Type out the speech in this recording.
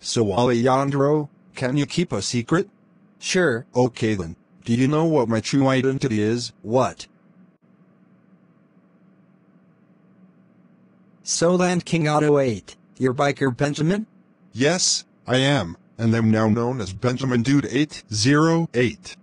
So Alejandro, can you keep a secret? Sure. Okay then. Do you know what my true identity is? What? So Land King Auto 8, your biker Benjamin? Yes, I am, and I'm now known as Benjamin Dude 808.